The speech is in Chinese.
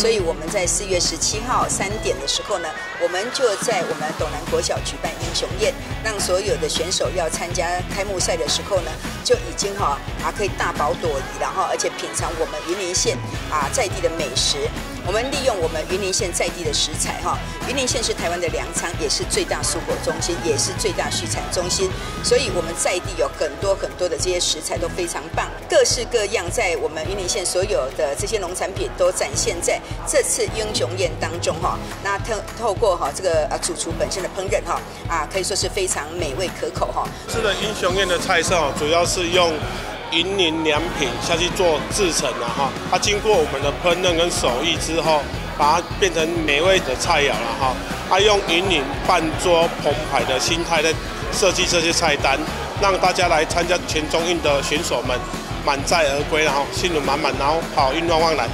所以我们在四月十七号三点的时候呢，我们就在我们斗南国小举办英雄宴，让所有的选手要参加开幕赛的时候呢，就已经哈啊可以大饱朵颐，然后而且品尝我们云林县啊在地的美食。我们利用我们云林县在地的食材哈，云林县是台湾的粮仓，也是最大蔬果中心，也是最大畜产中心，所以我们在地有很多很多的这些食材都非常棒，各式各样，在我们云林县所有的这些农产品都展现在这次英雄宴当中哈。那透透过哈这个呃主厨本身的烹饪哈啊，可以说是非常美味可口哈。是的，英雄宴的菜色主要是用。云林良品下去做制成了哈，它经过我们的烹饪跟手艺之后，把它变成美味的菜肴了哈。它用云林半桌澎湃的心态在设计这些菜单，让大家来参加全中运的选手们满载而归，然后心路满满，然后好运旺旺来。